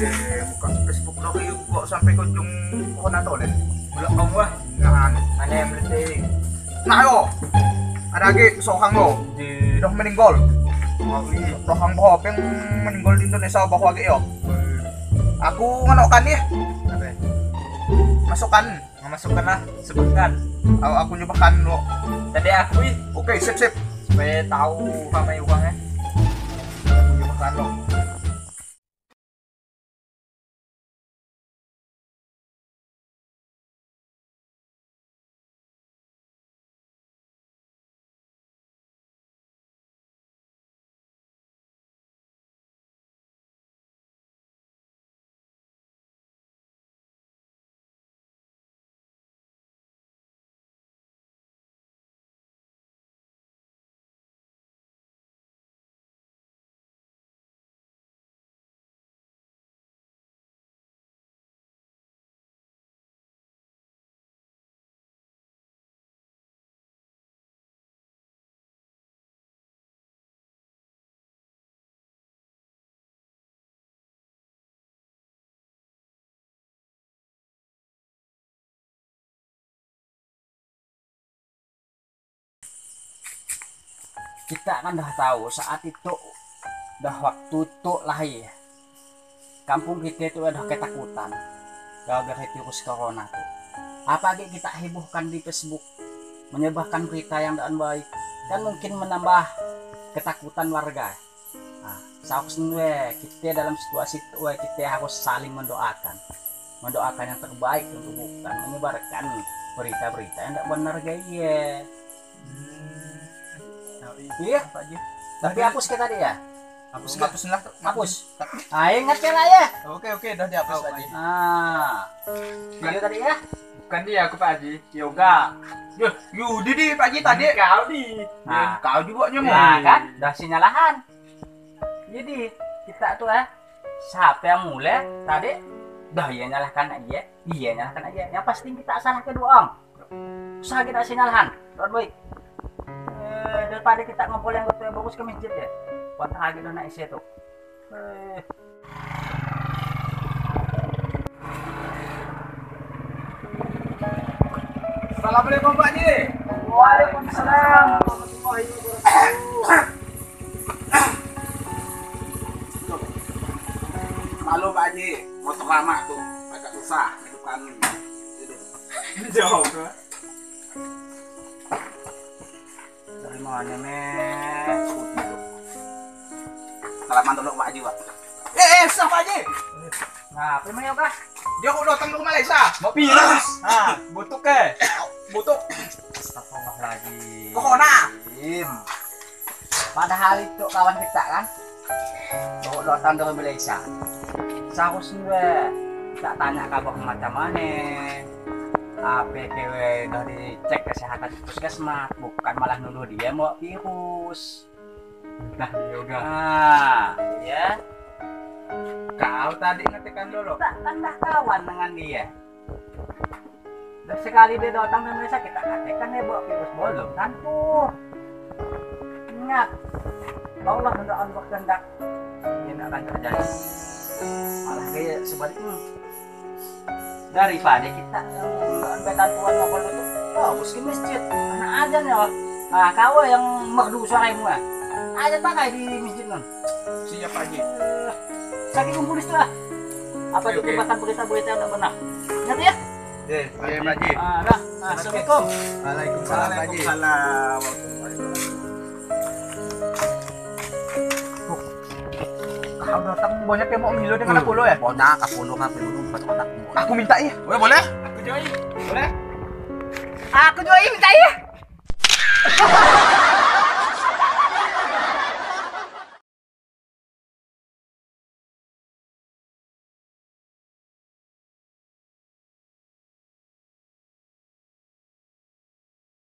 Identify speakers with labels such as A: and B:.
A: Buka Facebook lo kayo kok sampai ke ujung pohon atau deh.
B: Belum kamu wah.
A: Ngahan.
B: Yang penting.
A: Nah yo, ada lagi sohang lo di dah meninggal. Sohang bahwa yang meninggal di Indonesia bahwa lagi yo. Aku nganokan ya,
B: Apa?
A: masukkan.
B: Memasukkan lah, sebutkan.
A: Aku, aku nyobakan lo.
B: Tadi aku
A: Oke, sip sip.
B: supaya tahu sama uangnya.
A: Aku nyobakan lo.
C: Kita kan dah tahu saat itu dah waktu itu lahir kampung kita itu udah ketakutan. Gara-gara virus corona tuh apalagi kita hebohkan di Facebook? Menyebarkan berita yang tidak baik. Kan mungkin menambah ketakutan warga. Nah seharusnya kita dalam situasi itu we, kita harus saling mendoakan. Mendoakan yang terbaik untuk bukan menyebarkan berita-berita yang tidak benar gaya iya. Tapi hapus kita tadi ya?
A: Hapus hapus lah.
C: hapus. Ah ingat lah ya?
A: Oke oke, dah dihapus
B: Oh,
A: lagi.
C: ah. Video tadi ya?
B: Bukan dia aku Pak Haji. Yoga.
A: Yuh, Yudi di Pak Haji tadi.
B: Kau di.
C: nah,
A: Kau juga nyemuk.
C: nah kan? Udah sinyalahan. Jadi kita tuh ya siapa yang mulai tadi? Dah iya nyalahkan aja. Iya nyalahkan aja. Yang pasti kita salah kedua om. Usaha kita sinyalahan. Tuan baik daripada kita ngobrol yang betul yang bagus ke masjid ya. Kontak lagi udah naik situ. Eh,
A: Assalamualaikum Pak Haji.
C: Waalaikumsalam.
A: Halo Pak Haji, motor lama tuh agak susah depan. Itu.
B: Jawab
C: mana mes
A: Salaman dulu Pak Haji Pak. Eh, eh, sah Pak Haji.
C: nah apa yang kah
A: Dia kok datang ke Malaysia.
B: Mau virus. Ah, butuh ke.
A: Butuh
C: Astagfirullahaladzim
A: Corona.
C: Padahal itu kawan kita kan Bawa datang dari Malaysia Seharusnya kita tanya kabar macam mana APPW udah dicek kesehatan di puskesmas Bukan malah nuduh dia mau virus.
B: Nah, yoga.
C: Nah, ya
A: Kau tadi ngetekan dulu.
C: Kita kan dah kawan dengan dia. Dan sekali dia datang ke Malaysia kita katakan dia bawa virus. Belum kan tuh Ingat Allah hendak berkehendak Ini tidak akan terjadi Malah dia sebaliknya Daripada kita Ambilkan Tuhan ngobrol itu Bagus ke masjid Mana aja nih oh. Nah kau yang merdu suaraimu ah Aja pakai di masjid non
A: Siap Haji.
C: Eh, Sakit kumpul itu lah Apa itu bahkan berita-berita yang tidak benar Ingat ya
A: Eh, Pak Haji.
C: Ah, dah. Nah, Assalamualaikum.
A: Waalaikumsalam Pak Haji. Kau datang banyak yang mau Milo dengan aku lo ya?
C: Banyak aku lu ngapain lu buat otak.
A: Aku minta ya. Boleh boleh?
B: Aku join. Boleh?
C: Aku juga minta ya.